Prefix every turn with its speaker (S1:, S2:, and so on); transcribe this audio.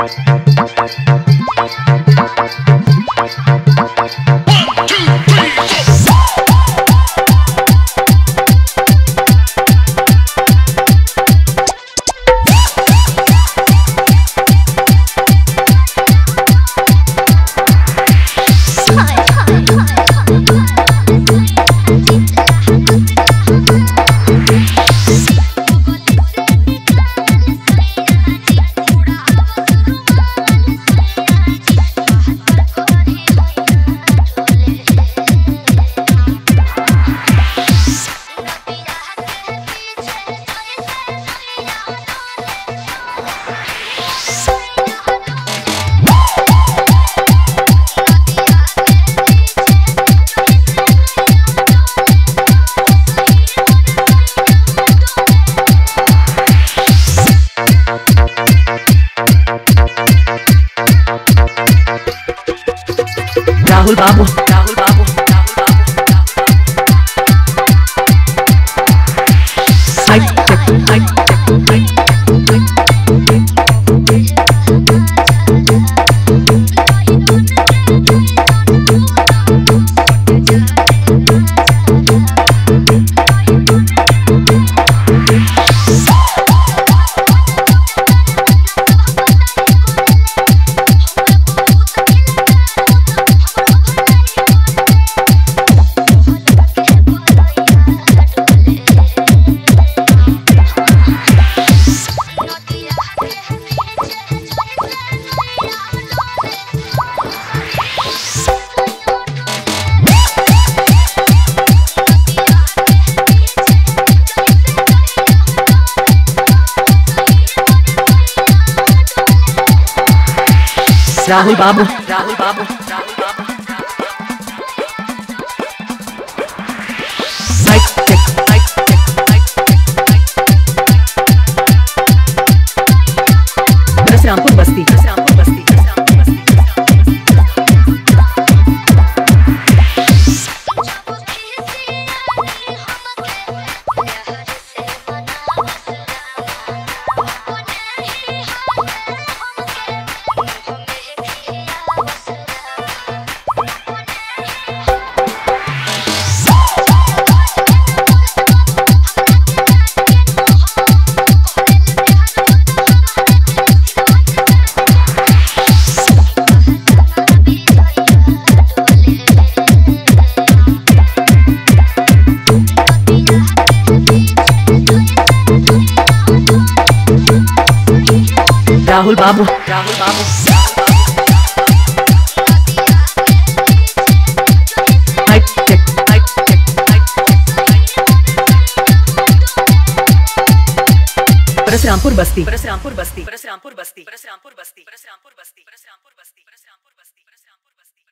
S1: Thank you. Rahul Babu. Jarro e babo. Jarro babo. Rahul Babu. Rahul Babu. Parsarampur Basti Parsarampur Basti. Parsarampur Basti Parsarampur Basti Parsarampur Basti Parsarampur Basti Parsarampur Basti Parsarampur Basti Parsarampur Basti.